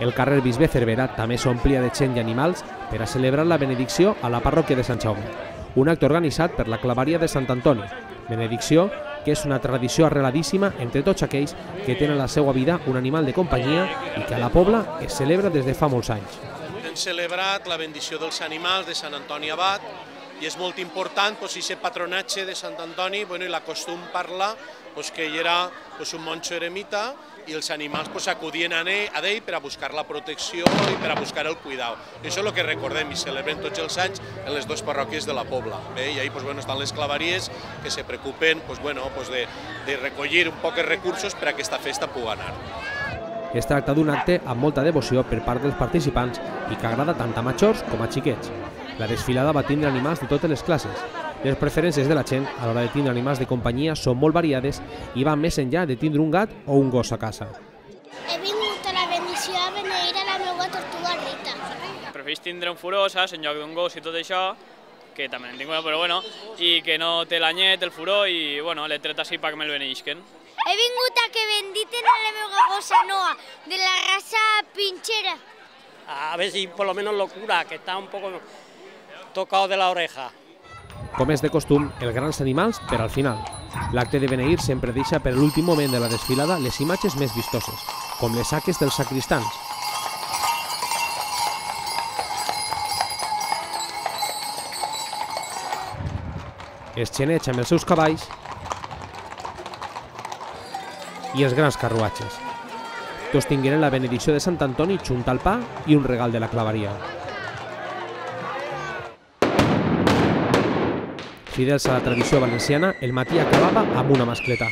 El carrer Bisbe Cervera també s'omplia de gent i animals per a celebrar la benedicció a la parròquia de Sant Jaume, un acte organitzat per la clavaria de Sant Antoni, benedicció que és una tradició arreladíssima entre tots aquells que tenen la seva vida un animal de companyia i que a la Pobla es celebra des de fa molts anys. Hem celebrat la bendició dels animals de Sant Antoni Abat i és molt important pues, aquest patronatge de Sant Antoni bueno, i la costum parla pues, que ell era pues, un monjo eremita i els animals pues, acudien a ell, per a buscar la protecció i per a buscar el cuidado. I això és el que recordem i celebrem tots els anys en les dues parròquies de la Pobla. Bé? I ahí pues, bueno, estan les clavaries que se preocupen pues, bueno, pues, de, de recollir un pocs recursos per a que aquesta festa pugui anar. Es tracta d'un acte amb molta devoció per part dels participants i que agrada tant a majors com a xiquets. La desfilada va tindre animals de totes les classes. Les preferències de la gent a l'hora de tindre animals de companyia són molt variades i van més enllà de tindre un gat o un gos a casa. He vingut a la bendició a beneir a la meva tortuga Rita. Preferís tindre un furó, saps, en lloc d'un gos i tot això, que també en tinc una, però bueno, i que no té l'anyet, el furó, i bueno, l'he tret així perquè me'l beneïsquen. He vingut a que benditen a la meva gossa Noa, de la raza pinchera. A ver si por lo menos lo cura, que está un poco tocado de la oreja. Com és de costum, els grans animals per al final. L'acte de beneir sempre deixa per l'últim moment de la desfilada les imatges més vistoses, com les saques dels sacristans. Els xenets amb els seus cavalls i els grans carruatges. Tots tingueren la benedicció de Sant Antoni junt al pa i un regal de la clavaria. Fidels a la tradició valenciana, el matí acabava amb una mascleta.